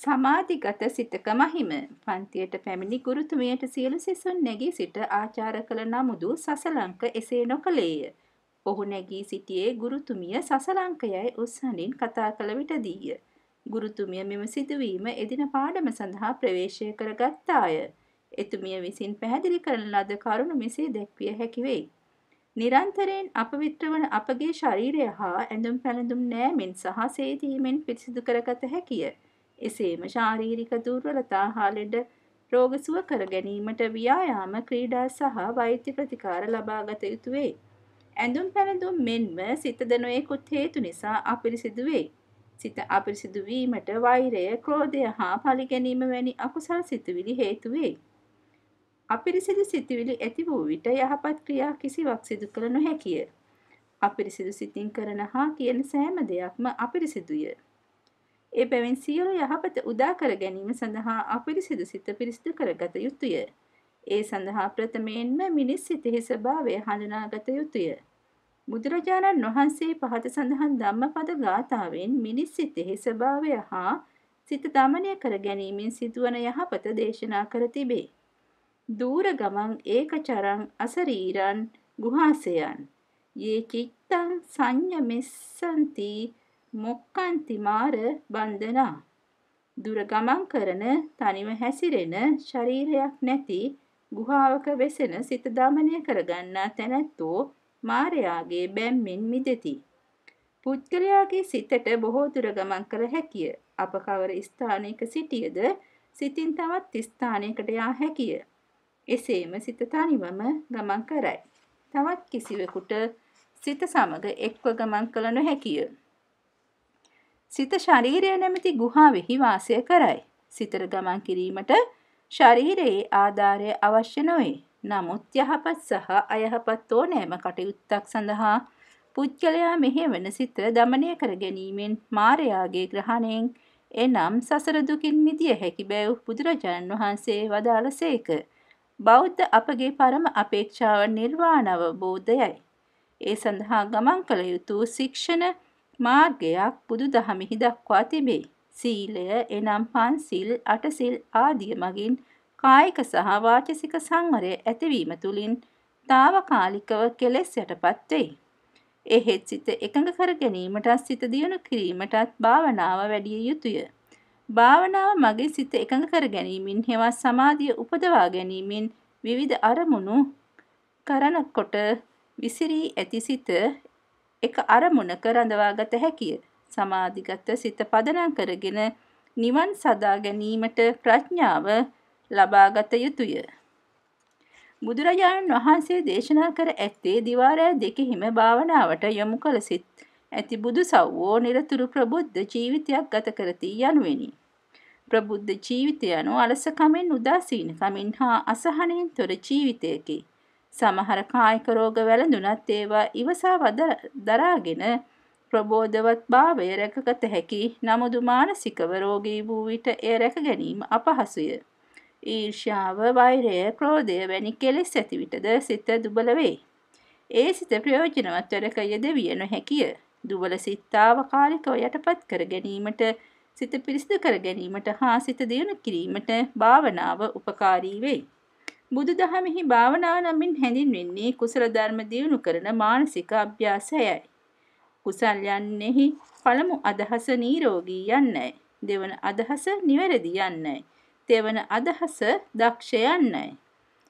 සමාධිගත සිතක මහිම පන්තියට පැමිණි ගුරුතුමියට සියලු සිසුන් නැගී සිට ආචාර කළ නමුදු සසලංක එසේ නොකළේය. ඔහු නැගී සිටියේ ගුරුතුමිය සසලංකයයි උස්සනින් කතා කළ විටදීය. ගුරුතුමිය මෙම සිදුවීම එදින පාඩම සඳහා ප්‍රවේශය කර ගත්තාය. එතුමිය විසින් පැහැදිලි කරන ලද කරුණු මෙසේ දැක්විය හැකි වෙයි. නිරන්තරයෙන් අපවිත්‍ර වන අපගේ ශරීරය හා ඇඳුම් පැළඳුම් නෑමෙන් සහ සේදීමෙන් පිරිසිදු කරගත හැකිය. එසේම ශාරීරික දුර්වලතා හා ලෙඩ රෝග සුව කර ගැනීමට ව්‍යායාම ක්‍රීඩා සහ වෛද්‍ය ප්‍රතිකාර ලබා ගත යුතු වේ. ඇඳුම් පැළඳුම් මෙන්ම සිතද නොයෙකුත් හේතු නිසා අපිරිසිදු වේ. සිත අපිරිසිදු වීමට වෛරය, ක්‍රෝධය හා පරිගැනීම වැනි අකුසල් සිතුවිලි හේතු වේ. අපිරිසිදු සිතුවිලි ඇති වූ විට යහපත් ක්‍රියා කිසිවක් සිදු කළ නොහැකිය. අපිරිසිදු සිතින් කරන හා කියන සෑම දෙයක්ම අපිරිසිදුය. එබැවින් සියලු යහපත උදා කර ගැනීම සඳහා අපිරිසිදු සිත පිරිසිදු කරගත යුතුය. ඒ සඳහා ප්‍රථමයෙන්ම මිනිස් සිතෙහි ස්වභාවය හඳුනාගත යුතුය. බුදුරජාණන් වහන්සේ පහත සඳහන් ධම්මපද ගාථාවෙන් මිනිස් සිතෙහි ස්වභාවය හා සිත දමනය කර ගැනීමෙන් සිදුවන යහපත දේශනා කර තිබේ. දූර ගමන් ඒකචරං අසරීරන් ගුහාසයන්. යේ චිත්තං සංයමෙස්සන්ති මොක්කන්ති මාර බන්ධනා දුර ගමන් කරන තනිව හැසිරෙන ශරීරයක් නැති ගුහාවක වෙසෙන සිත දමනය කරගන්නා තැනැත්තෝ මාරයාගේ බැම්මෙන් මිදෙති. පුද්ගලයාගේ සිතට බොහෝ දුර ගමන් කළ හැකිය. අප කවර ස්ථානයක සිටියද සිතින් තවත් ස්ථානයකට යා හැකිය. එසේම සිත තනිවම ගමන් කරයි. තවත් කිසිවෙකුට සිත සමග එක්ව ගමන් කළ නොහැකිය. සිත ශරීරය නැමැති ගුහාවෙහි වාසය කරයි. සිතට ගමන් කිරීමට ශරීරයේ ආධාරය අවශ්‍ය නොවේ. නමුත් යහපත් සහ අයහපත් ඕනෑම කටයුත්තක් සඳහා පුද්ගලයා මෙහෙවන සිත දමනය කර ගැනීමෙන් මාරයාගේ ග්‍රහණයෙන් එනම් සසර දුකින් මිදිය හැකි බැව් බුදුරජාණන් වහන්සේ වදාළ සේක. බෞද්ධ අපගේ පරම අපේක්ෂාව නිර්වාණ අවබෝධයයි. ඒ සඳහා ගමන් කළ යුතු ශික්ෂණ මාර්ගයක් බුදු දහමෙහි දක්වා තිබේ. සීලය එනම් පන්සිල් අටසිල් ආදිය මගින් කායික සහ වාචසික සංවරය ඇතිවීම තුළින් తాවකාලිකව කෙලෙස් යටපත් වෙයි. එහෙත් සිත එකඟ කර ගැනීමටත් සිත දියුණු කිරීමටත් භාවනාව වැඩිය යුතුය. භාවනාව මගින් සිත එකඟ කර ගැනීමෙන් හෙවත් සමාධිය උපදවා ගැනීමෙන් විවිධ අරමුණු කරනකොට විසිරී ඇති සිත එක අරමුණක රඳවාගත හැකිය. සමාධිගත සිත පදනම් කරගෙන නිවන් සදා ගැනීමට ප්‍රඥාව ලබාගත යුතුය. බුදුරජාණන් වහන්සේ දේශනා කර ඇත්තේ දිවාරෑ දෙකෙහිම භාවනාවට යොමු කළ සිත් ඇති බුදු සව්වෝ නිරතුරු ප්‍රබුද්ධ ජීවිතයක් ගත කරති යනුවෙනි. ප්‍රබුද්ධ ජීවිතය යනු අලසකමෙන් උදාසීනකමින් හා අසහනයෙන් තොර ජීවිතයකි. සමහර කායික රෝග වැළඳුනත් ඒවා ඉවසා දරාගෙන ප්‍රබෝධවත් භාවය රැකගත හැකි නමුදු මානසිකව රෝගී වූ විට එය රැක ගැනීම අපහසුය. ඊර්ෂ්‍යාව, වෛරය, ක්‍රෝධය වැනි කෙලෙස් ඇති විටද සිත දුබල වේ. ඒ සිත ප්‍රයෝජනවත් වැඩක යෙදවිය නොහැකිය. දුබල සිත් తాවකාලිකව යටපත් කර ගැනීමට සිත පිරිසිදු කර ගැනීමට හා සිත දියුණු කිරීමට භාවනාව උපකාරී වෙයි. බුදු දහමෙහි භාවනාව නමින් හැඳින්වෙන්නේ කුසල ධර්ම දියුණු කරන මානසික අභ්‍යාසයයි. කුසල් යන්නෙහි පළමු අදහස නීරෝගී යන්නයි. දෙවන අදහස නිවැරදි යන්නයි. තෙවන අදහස දක්ෂ යන්නයි.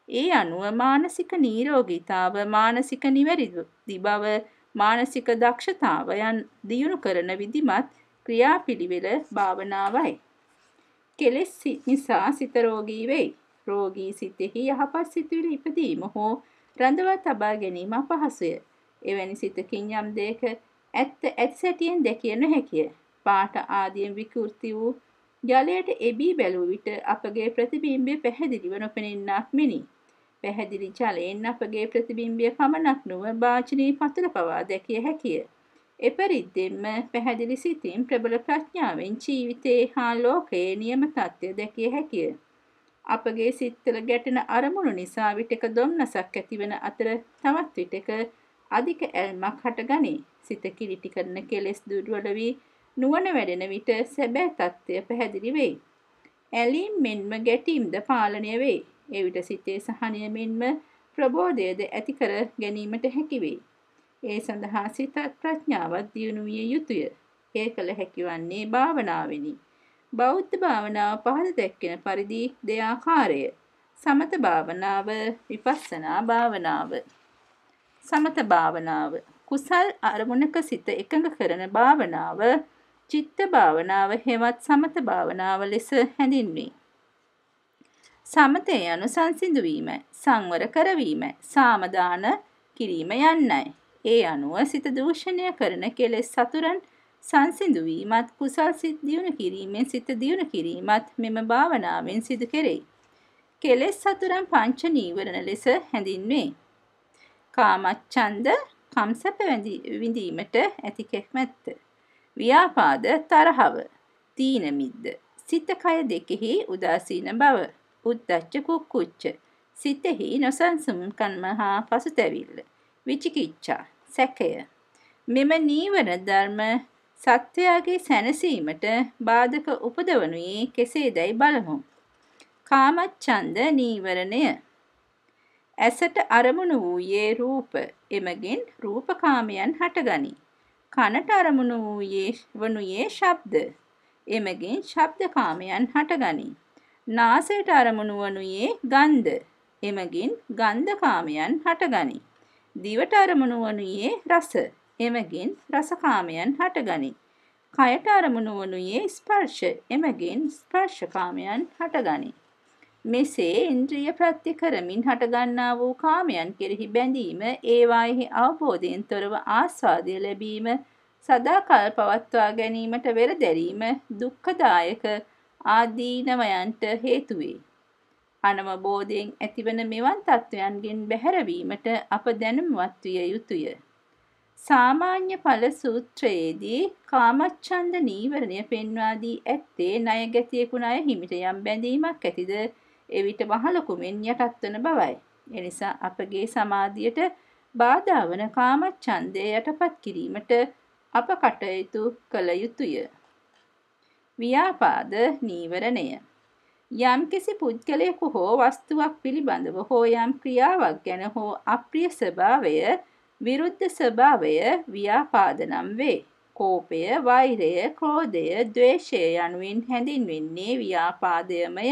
ඒ අනුව මානසික නීරෝගීතාව මානසික නිවැරදි බව මානසික දක්ෂතාවයන් දියුණු කරන විදිමත් ක්‍රියාපිළිවෙල භාවනාවයි. කෙලෙස් නිසා සිත රෝගී වෙයි. රෝගී සිතෙහි යහපත් සිතුවිලි ඉපදීම හෝ රඳවා තබා ගැනීම අපහසුය. එවැනි සිතකින් යම් දෙයක ඇත්ත ඇති සැටියෙන් දැකිය නොහැකිය. පාට ආදියෙන් විකෘති වූ ජලයට එබී බැලූ විට අපගේ ප්‍රතිබිම්බය පැහැදිලිව නොපෙනෙන්නක් මිනි. පැහැදිලි ජලයෙන් අපගේ ප්‍රතිබිම්බය පමණක් නොව භාජනී පතුල පවා දැකිය හැකිය. එපරිද්දෙන්ම පැහැදිලි සිතින් ප්‍රබල ප්‍රඥාවෙන් ජීවිතයේ හා ලෝකයේ නියම තත්ත්වය දැකිය හැකිය. අපගේ සිත්වල ගැටෙන අරමුණු නිසා විටක දොම්නසක් ඇතිවන අතර තවත් විටක අධික ඇල්මක් හටගනී. සිත කිලිටි කරන කෙලෙස් දුර්වල වී නුවණ වැඩෙන විට සැබෑ తත්වය පැහැදිලි වෙයි. ඇලීම් මෙන්ම ගැටීම්ද පාලනය වෙයි. එවිට සිතේ සහනය මෙන්ම ප්‍රබෝධයද ඇති කර ගැනීමට හැකි වෙයි. ඒ සඳහා සිතත් ප්‍රඥාවත් දියුණු විය යුතුය. ඒ කළ හැකිවන්නේ භාවනාවෙනි. බෞද්ධ භාවනාව පහළ දැක්කෙන පරිදි දෙආකාරය. සමත භාවනාව විපස්සනා භාවනාව. සමත භාවනාව කුසල් අරමුණක සිත එකඟ කරන භාවනාව චිත්ත භාවනාව හෙවත් සමත භාවනාව ලෙස හැඳින්වේ. සමතය යනු සංසිඳුවීමයි, සංවර කරවීමයි, සාමදාන කිරීම යන්නයි. ඒ අනුව සිත දූෂණය කරන කෙලෙස් සතුරන් සංසිඳුවීමත් කුසල් සිත් දියුණු කිරීමෙන් සිත දියුණු කිරීමත් මෙම භාවනාවෙන් සිදු කෙරෙයි. කෙලෙස් සතුරන් පංච නීවරණ ලෙස හැඳින්වේ. කාමච්ඡන්ද කම්සප විඳීමට ඇති කැමැත්ත. ව්‍යාපාද තරහව. තීන මිද්ද. සිත කය දෙකෙහි උදාසීන බව. උද්දච්ච කුක්කුච්ච. සිතෙහි නොසන්සුන්කන්ම හා පසුතැවිල්ල. විචිකිච්ඡා සැකය. මෙම නීවරණ ධර්ම සත්වයාගේ සැනසීමට බාධක උපදවනුයේ කෙසේදැයි බලමු. කාමච්ඡන්ද නීවරණය ඇසට අරමුණු වූයේ රූප එමගින් රූපකාමයන් හටගනී. කනට අරමුණු වූයේ වනුයේ ශබ්ද එමගින් ශබ්දකාමයන් හටගනී. නාසයට අරමුණු වනුයේ ගන්ධ එමගින් ගන්ධකාමයන් හටගනී. දිවට අරමුණු වනුයේ රස එමගින් රසකාමයන් හටගනී. කයට අරමුණු වනුයේ ස්පර්ශ එමගින් ස්පර්ශකාමයන් හටගනී. මෙසේ ඉන්ද්‍රිය ප්‍රත්‍ය කරමින් හටගන්නා වූ කාමයන් කෙරෙහි බැඳීම ඒවායෙහි අවබෝධයෙන් තොරව ආස්වාදය ලැබීම සදාකල් පවත්වා ගැනීමට වෙරදැරීම දුක්ඛදායක ආදීනවයන්ට හේතු වේ. අනවබෝධයෙන් ඇතිවන මෙවන් තත්වයන්ගෙන් බැහැරවීමට අප දැනුම්වත් විය යුතුය. සාමාන්‍ය ඵල සූත්‍රයේදී කාමච්ඡන්ද නීවරණය පෙන්වා දී ඇත්තේ ණය ගැතියෙකු ණය හිමිට යම් බැඳීමක් ඇතිද එවිට මහලොකුමෙන් යටත් වන බවයි. එනිසා අපගේ සමාධියට බාධා වන කාමච්ඡන්දය යටපත් කිරීමට අප කටයුතු කළ යුතුය. ව්‍යාපාද නීවරණය යම්කිසි පුද්ගලයෙකු හෝ වස්තුවක් පිළිබඳව හෝ යම් ක්‍රියාවක් ගැන හෝ අප්‍රිය ස්වභාවය විරුද්ධ ස්වභාවය ව්‍යාපාද නම් වේ. කෝපය, වෛරය, ක්‍රෝධය, ද්වේෂය යනුවෙන් හැඳින්වෙන්නේ ව්‍යාපාදයමය.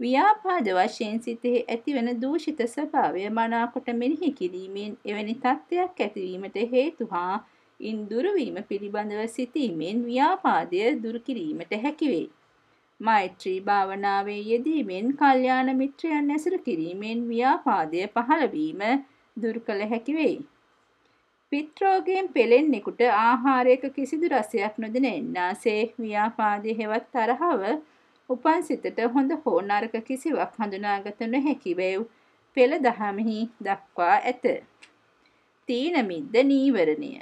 ව්‍යාපාද වශයෙන් සිතෙහි ඇතිවන දූෂිත ස්වභාවය මනාකොට මෙනෙහි කිරීමෙන් එවැනි තත්ත්වයක් ඇතිවීමට හේතු හා ඉන් දුරවීම පිළිබඳව සිතීමෙන් ව්‍යාපාදය දුරු කිරීමට හැකිවේ. මෛත්‍රී භාවනාවේ යෙදීමෙන් කල්යාණ මිත්‍රයන් ඇසුරු කිරීමෙන් ව්‍යාපාදය පහළවීම දුරු කළ හැකි වෙයි. පිත්‍රෝගයෙන් පෙළෙන්නෙකුට ආහාරයක කිසිදු රසයක් නොදෙන එන්නාසේ ව්‍යාපාදය හෙවත් තරහව උපන් සිතට හොඳ හෝ නරක කිසිවක් හඳුනාගත නොහැකි වැව් පෙළ දහමෙහි දක්වා ඇත. තීන මිද්ද නීවරණය.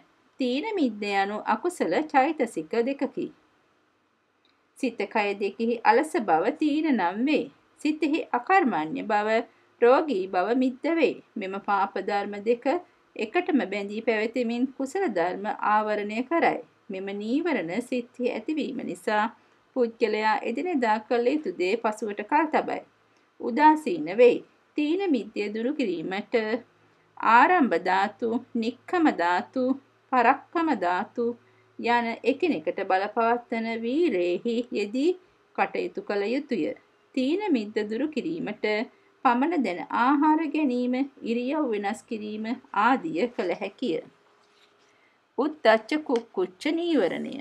තීන මිද්ද යනු අකුසල චෛතසික දෙකකි. සිත කය දෙකෙහි අලස බව තීන නම් වේ. සිතෙහි අකර්මණ්‍ය බව රෝගී බව මිද්ද වේ. මෙම පාප ධර්ම දෙක එකටම බැඳී පැවතෙමින් කුසල ධර්ම ආවරණය කරයි. මෙම නීවරණ සිත්හි ඇතිවීම නිසා පුද්ගලයා එදිනෙදා කළ යුතු දේ පසුවට කල් තබයි. උදාසීන වෙයි. තීන මිද්‍ය දුරු කිරීමට ආරම්භ ධාතු, නික්කම ධාතු, පරක්කම ධාතු යන එකිනෙකට බලපවත්වන වීරේහි යෙදී කටයුතු කළ යුතුය. තීන මිද්ද දුරු කිරීමට පමණ දැන ආහාර ගැනීම, ඉරියව් වෙනස් කිරීම ආදිය කළ හැකිය. උද්දච්ච කුක්කුච්ච නීවරණය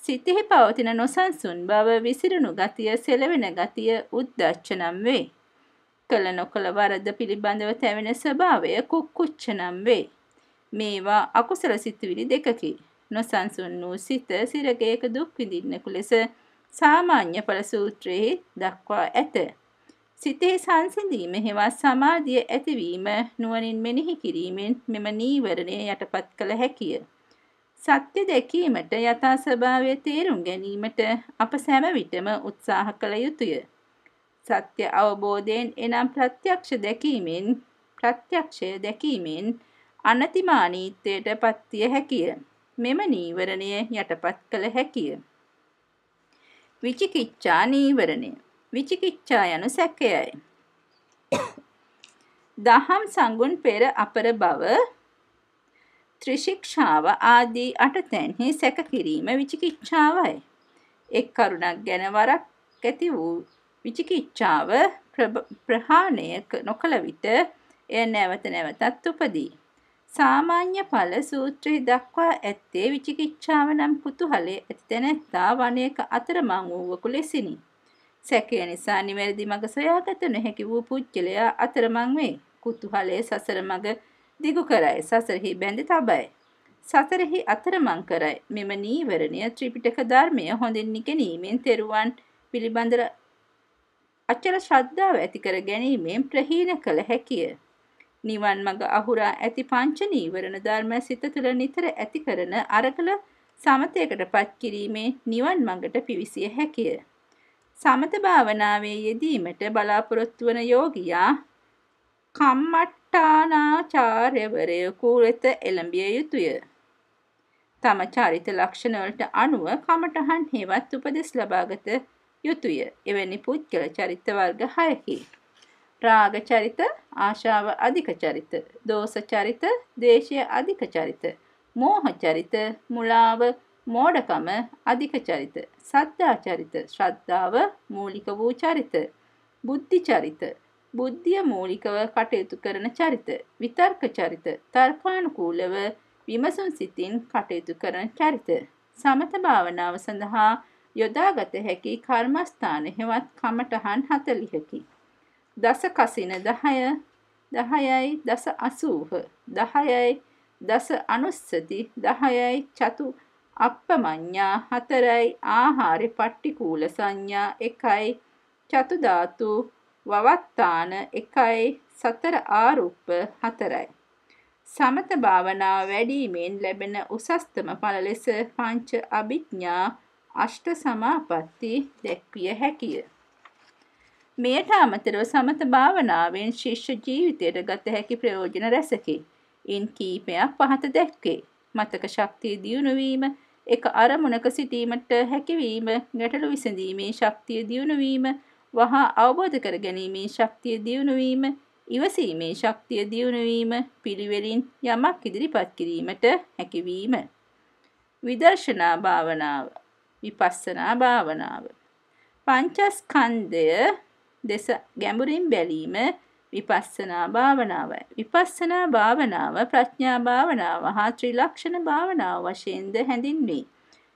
සිතෙහි පවතින නොසන්සුන් බව විසිරුණු ගතිය සෙලවෙන ගතිය උද්දච්ච නම් වේ. කළ නොකළ වරද පිළිබඳව තැවෙන ස්වභාවය කුක්කුච්ච නම් වේ. මේවා අකුසල සිතුවිලි දෙකකි. නොසන්සුන් වූ සිත සිරගයක දුක් විඳින්නෙකු ලෙස සාමාන්‍ය ඵල සූත්‍රයේ දක්වා ඇත. සිතේ සංසිඳීම හෙවත් සමාධිය ඇතිවීම නුවණින් මෙනෙහි කිරීමෙන් මෙම නීවරණය යටපත් කළ හැකිය. සත්‍ය දැකීමට යථා ස්වභාවය තේරුම් ගැනීමට අප සැම විටම උත්සාහ කළ යුතුය. සත්‍ය අවබෝධයෙන් එනම් ප්‍රත්‍යක්ෂ දැකීමෙන් ප්‍රත්‍යක්ෂය දැකීමෙන් අනතිමානීත්වයට පත්විය හැකිය. මෙම නීවරණය යටපත් කළ හැකිය. විචිකිච්ඡා නීවරණය. විචිකිච්ඡා යනු සැකයයි. දහම් සංගුණ පෙර අපර බව ත්‍රිශික්ෂාව ආදී අටතැන්හි සැක කිරීම විචිකිච්ඡාවයි. එක් කරුණක් ගැන වරක් ඇති වූ විචිකිච්ඡාව ප්‍රහාණය නොකළ විට එය නැවත නැවතත් උපදී. සාමාන්‍ය ඵල සූත්‍රයේ දක්වා ඇත්තේ විචිකිච්ඡාව නම් කුතුහලයේ ඇති තැනැත්තා වනයක අතරමං වූවකු ලෙසිනි. සැකය නිසා නිවැරදි මඟ සොයාගත නොහැකි වූ පුද්ගලයා අතරමං වේ. කුතුහලයේ සසර මඟ දිගු කරයි. සසරෙහි බැඳ තබයි. සසරෙහි අතරමං කරයි. මෙම නීවරණය ත්‍රිපිටක ධර්මය හොඳින් ඉගෙනීමෙන් තෙරුවන් පිළිබඳ අචල ශ්‍රද්ධාව ඇති කර ගැනීමෙන් ප්‍රහීන කළ හැකිය. නිවන් මඟ අහුරා ඇති පංච නීවරණ ධර්ම සිත තුළ නිතර ඇති කරන අරගල සමතයකට පත් කිරීමේ නිවන් මඟට පිවිසිය හැකිය. සමත භාවනාවේ යෙදීමට බලාපොරොත්තු වන යෝගියා කම්මට්ටානාචාර්යවරයෙකු වෙත එළඹිය යුතුය. තම චරිත ලක්ෂණවලට අනුව කමටහන් හෙවත් උපදෙස් ලබාගත යුතුය. එවැනි පුද්ගල චරිත වර්ග හයකි. රාග චරිත, ආශාව අධික චරිත, දෝෂ චරිත, දේශය අධික චරිත, මෝහ චරිත, මුලාව, මෝඩකම අධික චරිත, සද්ධා චරිත, ශ්‍රද්ධාව මූලික වූ චරිත, බුද්ධි චරිත, බුද්ධිය මූලිකව කටයුතු කරන චරිත, විතර්ක චරිත, තර්කානුකූලව විමසුම් සිතින් කටයුතු කරන චරිත. සමත භාවනාව සඳහා යොදාගත හැකි කර්මස්ථාන හෙවත් කමටහන් 40කි. දස කසින 10 10යි දස 80 10යි දස අනුස්සති 10යි චතු අප්පමඤ්ඤා 4යි ආහාරේ පට්ටිකූල සංඥා 1යි චතු ධාතු වවත්තාන 1යි සතර ආරුප්ප 4යි සමත භාවනාව වැඩිමෙන් ලැබෙන උසස්තම ඵල ලෙස පංච අභිඥා අෂ්ට සමාපatti දැක්විය හැකිය. මෙයට අමතරව සමත භාවනාවෙන් ශිෂ්‍ය ජීවිතයට ගත හැකි ප්‍රයෝජන රැසකි. ඉන් කීපයක් පහත දැක්කේ. මතක ශක්තිය දියුණු වීම, එක අරමුණක සිටීමට හැකිවීම, ගැටලු විසඳීමේ ශක්තිය දියුණු වීම, වහා අවබෝධ කර ගැනීමේ ශක්තිය දියුණු වීම, ඉවසීමේ ශක්තිය දියුණු වීම, පිළිවෙලින් යමක් ඉදිරිපත් කිරීමට හැකිවීම. විදර්ශනා භාවනාව විපස්සනා භාවනාව. පංචස්කන්ධය දෙස ගැඹුරින් බැලීම විපස්සනා භාවනාවයි. විපස්සනා භාවනාව ප්‍රඥා භාවනාව හා ත්‍රිලක්ෂණ භාවනාව වශයෙන්ද හැඳින්වේ.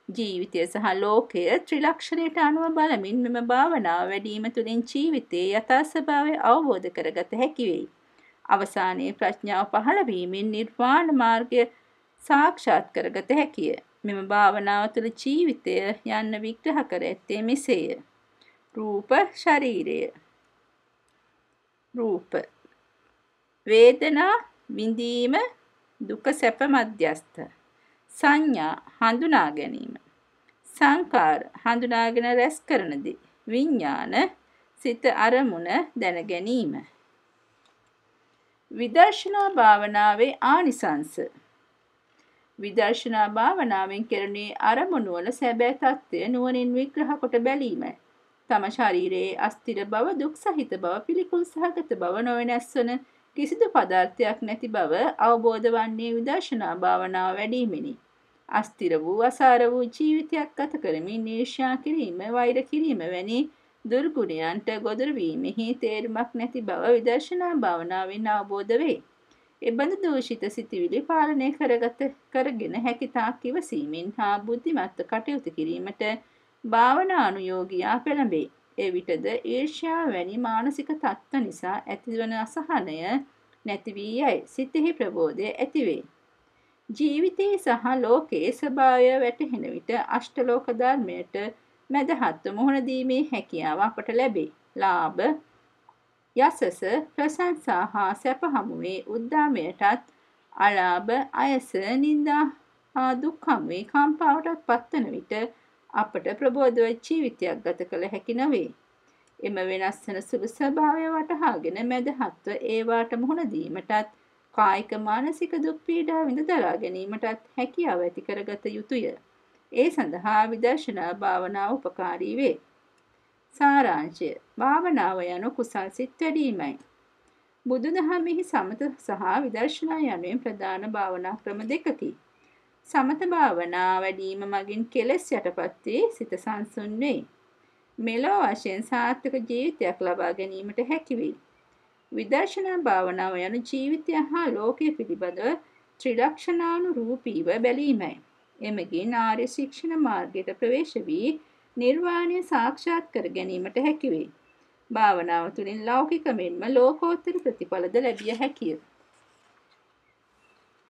ජීවිතය සහ ලෝකය ත්‍රිලක්ෂණයට අනුව බලමින් මෙම භාවනාව වැඩීම තුළින් ජීවිතයේ යථා ස්වභාවය අවබෝධ කරගත හැකි වෙයි. අවසානයේ ප්‍රඥාව පහළ වීමෙන් නිර්වාණ මාර්ගය සාක්ෂාත් කරගත හැකිය. මෙම භාවනාව තුළ ජීවිතය යන්න විග්‍රහ කර ඇත්තේ මෙසේය. රූප ශරීරය රූප. වේදනා විඳීම දුක සැප මධ්‍යස්ත සංඥා හඳුනා ගැනීම. සංකාර හඳුනාගෙන රැස් කරනදී විඥාන සිත අරමුණ දැන ගැනීම. විදර්ශනා භාවනාවේ ආනිසංස. විදර්ශනා භාවනාවෙන් කෙරෙනේ අරමුණු වල සැබෑ తත්වය නුවණින් විග්‍රහ කොට බැලීමයි. තම ශරීරයේ අස්තිර බව, දුක් සහිත බව, පිළිකුල් සහගත බව නොවෙනස් වන කිසිදු පදාර්ථයක් නැති බව අවබෝධ වන්නේ විදර්ශනා භාවනාව වැඩීමෙනි. අස්තිර වූ අසාර වූ ජීවිතයක් ගත කරමින් ඊර්ෂ්‍යා කිරීම, වෛර කිරීම වැනි දුර්ගුණයන්ට ගොදුරු වීමෙහි තේරුමක් නැති බව විදර්ශනා භාවනාවෙන් අවබෝධ වේ. එබඳු දූෂිත සිතිවිලි පාලනය කරගත කරගෙන හැකි තාක් ඉවසීමෙන් හා බුද්ධිමත්ව කටයුතු කිරීමට භාවනානුයෝගියා පෙළඹේ. එවිටද ඊර්ෂ්‍යාව වැනි මානසික තත්ත්ව නිසා ඇතිවන අසහනය නැති වී යයි. සිතෙහි ප්‍රබෝධය ඇතිවේ. ජීවිතයේ සහ ලෝකයේ ස්වභාවය වැටහෙන විට අෂ්ටලෝක ධර්මයට මැදහත්ව මුහුණ දීමේ හැකියාව අපට ලැබේ. ලාභ යසස ප්‍රශංසා හා සැප හමුවේ උද්දාමයටත් අලාභ අයස නින්දා හා දුක් හමුවේ කම්පාවටත් පත්වන විට අපට ප්‍රබෝධව ජීවිතයක් ගත කළ හැකි නොවේ. එම වෙනස් වන සුළු ස්වභාවය වටහාගෙන මැදහත්ව ඒවාට මුහුණ දීමටත් කායික මානසික දුක් පීඩා විඳ දරා ගැනීමටත් හැකියාව ඇති කරගත යුතුය. ඒ සඳහා විදර්ශනා භාවනාව උපකාරී වේ. සාරාංශය භාවනාව යනු කුසල් සිත් වැඩීමයි. බුදුදහමෙහි සමත සහ විදර්ශනා යනුවෙන් ප්‍රධාන භාවනා ක්‍රම දෙකකි. සමත භාවනා වැඩීම මගින් කෙලෙස් යටපත් වී සිත සංසුන් වෙයි. මෙලෝ වශයෙන් සාර්ථක ජීවිතයක් ලබා ගැනීමට හැකි වෙයි. විදර්ශනා භාවනාව යනු ජීවිතය හා ලෝකය පිළිබඳව ත්‍රිලක්ෂණානුරූපීව බැලීමයි. එමගින් ආර්ය ශික්ෂණ මාර්ගයට ප්‍රවේශ වී නිර්වාණය සාක්ෂාත් කර ගැනීමට හැකිවේ. භාවනාව තුළින් ලෞකික මෙන්ම ලෝකෝත්තර ප්‍රතිඵලද ලැබිය හැකිය.